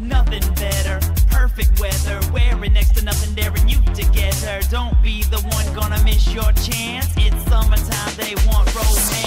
Nothing better, perfect weather. Wearing next to nothing, daring you together. Don't be the one gonna miss your chance. It's summertime, they want romance.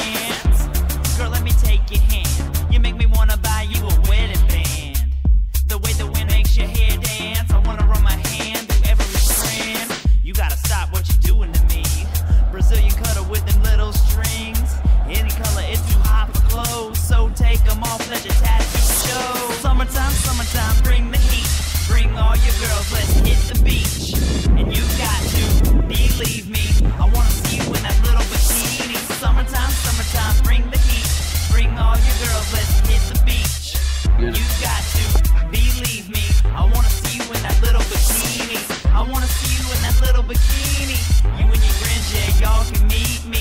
all pleasure tattoo show. Summertime, summertime, bring the heat. Bring all your girls, let's hit the beach. And you got to believe me. I wanna see you in that little bikini. Summertime, summertime, bring the heat. Bring all your girls, let's hit the beach. You got to believe me. I wanna see you in that little bikini. I wanna see you in that little bikini. You and your gringe, yeah, y'all can meet me.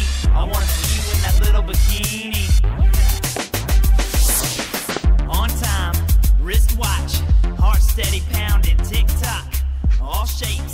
all shake.